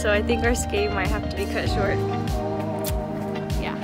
so I think our skate might have to be cut short. Yeah.